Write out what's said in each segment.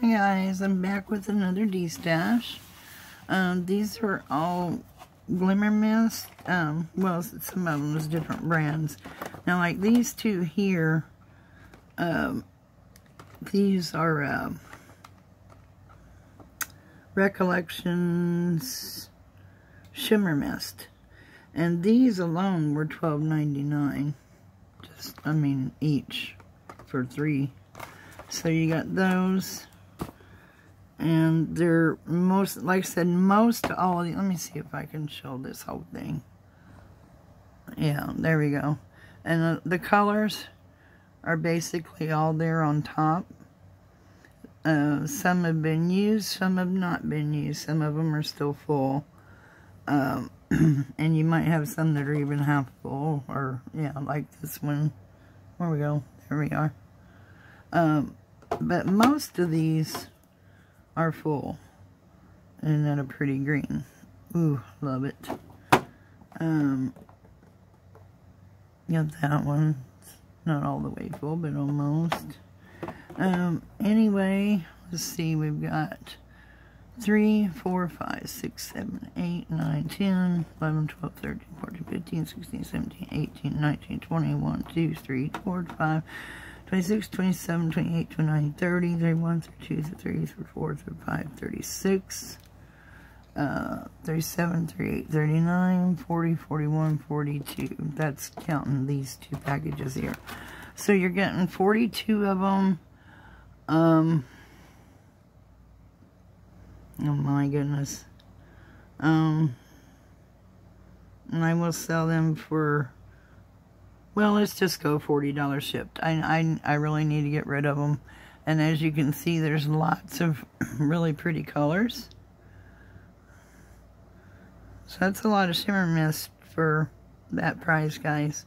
Hi guys, I'm back with another destash. Um, these are all Glimmer Mist. Um, well, some of them is different brands. Now, like these two here, um, these are uh, Recollections Shimmer Mist. And these alone were $12.99. Just, I mean, each for three. So you got those. And they're most, like I said, most all of the, let me see if I can show this whole thing. Yeah, there we go. And the, the colors are basically all there on top. Uh, some have been used, some have not been used. Some of them are still full. Um, and you might have some that are even half full, or, yeah, like this one. Where we go? There we are. Um, but most of these are full. And then a pretty green. Ooh, love it. Um, got that one. It's not all the way full, but almost. Um, anyway, let's see, we've got 3, 4, 5, 6, 7, 8, 9, 10, 11, 12, 13, 14, 15, 16, 17, 18, 19, 20, 1, 2, 3, 4, 5, 26, 27, 28, 29, 30, 31, 32, 33, 34, 35, 36, uh, 37, 38, 39, 40, 41, 42. That's counting these two packages here. So you're getting 42 of them. Um, oh my goodness. Um, and I will sell them for well, let's just go $40 shipped. I, I, I really need to get rid of them. And as you can see, there's lots of really pretty colors. So that's a lot of shimmer mist for that price, guys.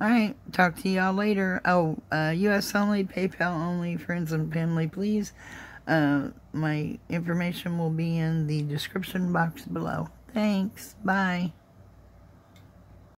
Alright, talk to y'all later. Oh, uh, U.S. only, PayPal only, friends and family, please. Uh, my information will be in the description box below. Thanks. Bye.